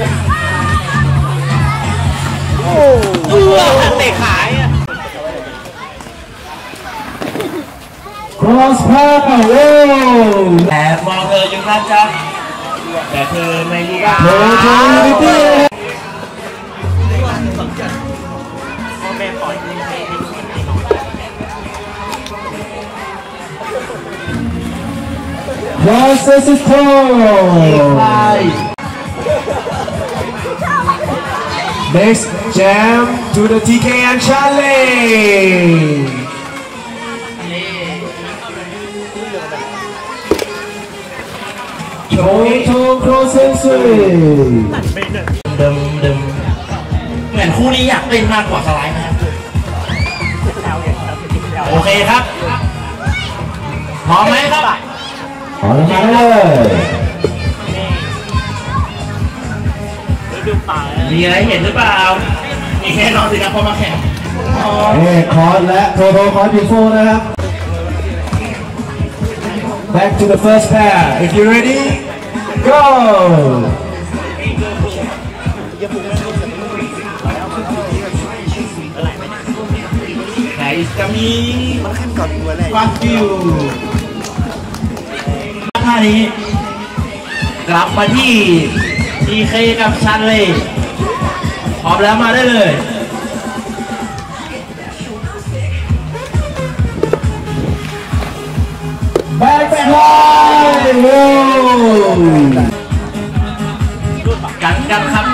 ียบโอ้เบื่อเตะขายอะ cross path โอ้แต่มองเธออยู่นะจ๊ะแต่เธอไม่รู้ว่าโหโชว์ยูนิตี้แม่ปล่อย cross assist next jam to the TK and Charlie โชว์โชว์ cross assist เดิมเดิมเหมือนคู่นี้อยากเล่นมากกว่าสไลด์นะครับโอเคครับ พร้อมไหมครับขอแล้ว มาเลยมีอะไรเห็นหรือเปล่ามีแค่นอนสิครับพอมาแข่งเอ้คอร์และโทโทคอร์สยูโฟนะครับ back to the first pair if you ready go ไหนจะมีฟักยูท่านี้กลับมาที่ ทีเคกับชันเลยพร้อมแล้วมาได้เลย back slide โอ้กันกันครับ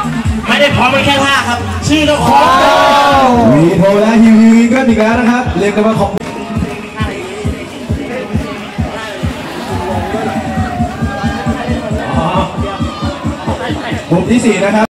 ไม่ได้พร้อมกันแค่ท่าครับ ชื่อเจ้าของวีโทและฮิวฮิวก็อีกแล้วนะครับ เรียกกันว่าของ กลุ่มที่สี่นะครับ